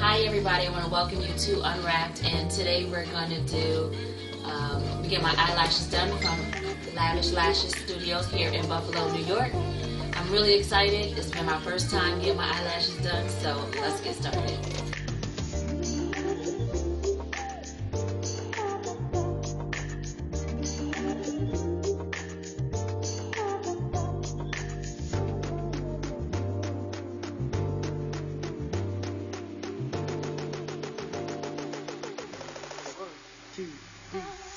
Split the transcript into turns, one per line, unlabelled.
Hi everybody, I want to welcome you to Unwrapped and today we're going to do, um, get my eyelashes done from Lavash Lashes Studios here in Buffalo, New York. I'm really excited. It's been my first time getting my eyelashes done, so let's get started. 嗯ん、